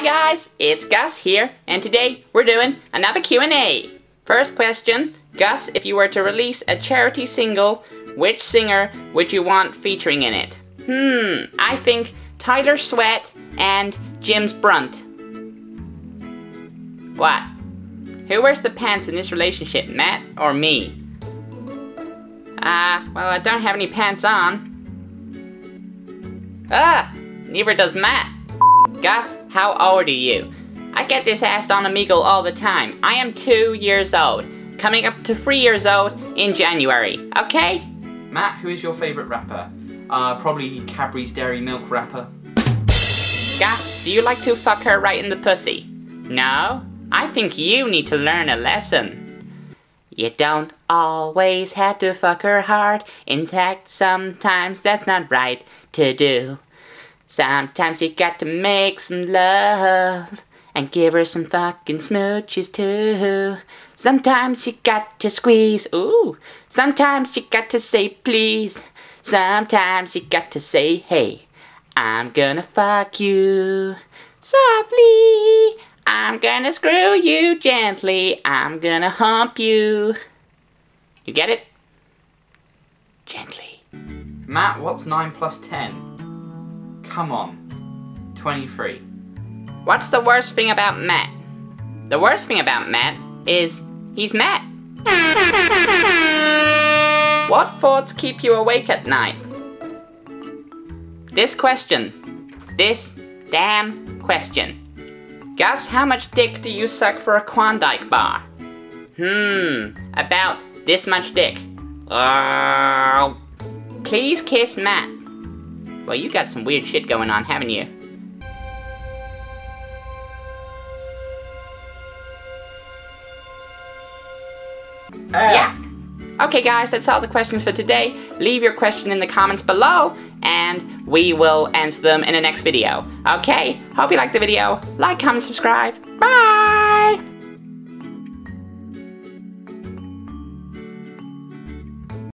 Hi guys, it's Gus here, and today we're doing another Q&A. First question, Gus, if you were to release a charity single, which singer would you want featuring in it? Hmm, I think Tyler Sweat and Jim's Brunt. What? Who wears the pants in this relationship, Matt or me? Ah, uh, well, I don't have any pants on. Ah, neither does Matt. Gus, how old are you? I get this asked on Omegle all the time. I am two years old. Coming up to three years old in January, okay? Matt, who is your favourite rapper? Uh, probably Cadbury's Dairy Milk rapper. Gus, do you like to fuck her right in the pussy? No? I think you need to learn a lesson. You don't always have to fuck her hard. In fact, sometimes that's not right to do. Sometimes you got to make some love and give her some fucking smooches too. Sometimes you got to squeeze, ooh. Sometimes you got to say please. Sometimes you got to say hey. I'm gonna fuck you softly. I'm gonna screw you gently. I'm gonna hump you. You get it? Gently. Matt, what's 9 plus 10? Come on. 23. What's the worst thing about Matt? The worst thing about Matt is he's Matt. What thoughts keep you awake at night? This question. This damn question. Gus how much dick do you suck for a Klondike bar? Hmm, about this much dick. Uh, please kiss Matt. Well, you got some weird shit going on, haven't you? Uh. Yeah. Okay guys, that's all the questions for today. Leave your question in the comments below, and we will answer them in the next video. Okay, hope you liked the video. Like, comment, subscribe. Bye!